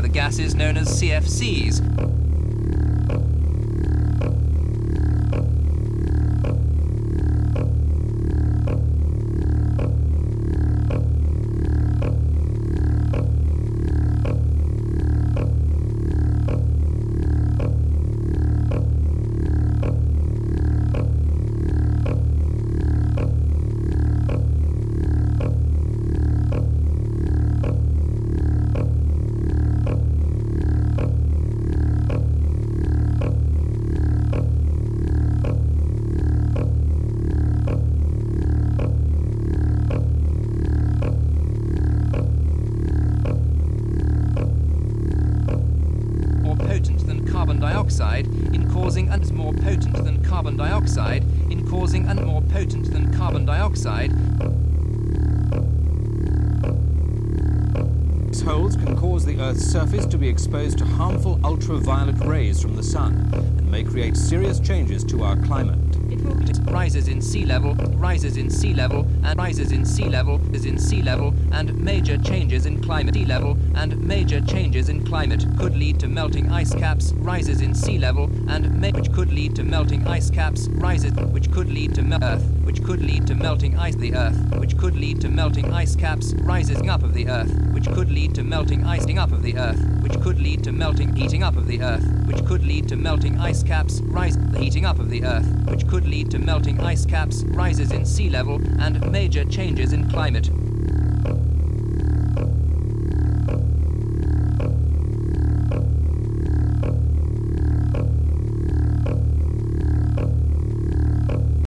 by the gases known as CFCs. In causing and more potent than carbon dioxide in causing and more potent than carbon dioxide. Cause the Earth's surface to be exposed to harmful ultraviolet rays from the sun and may create serious changes to our climate. It rises in sea level, rises in sea level, and rises in sea level, is in sea level, and major changes in climate sea level, and major changes in climate could lead to melting ice caps, rises in sea level, and which could lead to melting ice caps, rises, which could lead to Earth, which could lead to melting ice the Earth, which could lead to melting ice caps, rising up of the Earth, which could lead to melting icing up of the Earth, which could lead to melting heating up of the Earth, which could lead to melting ice caps, rise the heating up of the Earth, which could lead to melting ice caps, rises in sea level, and major changes in climate